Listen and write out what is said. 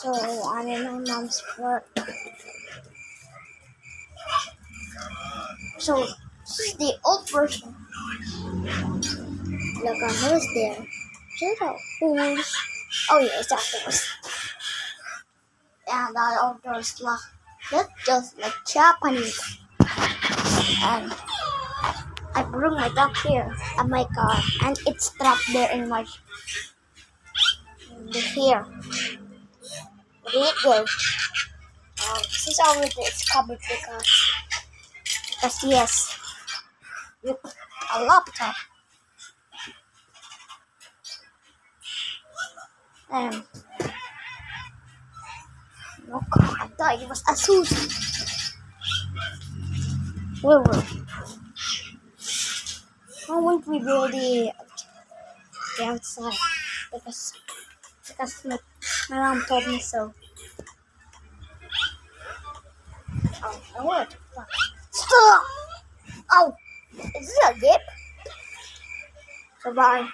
So I'm in my mom's work. So the old version. Look, uh, who's there? Zero. Who's? Oh yeah, it's outdoors. And that outdoors like that's just like Japanese. And I bring my dog here at my car, and it's trapped there in my here. It go? Um, since already it's covered because because yes, a laptop. Um, look, I thought it was a Susie. Where were Why won't we build the, the outside? Because, my, my mom told me so. Oh, I want Stop! Oh, is this a dip? So bye.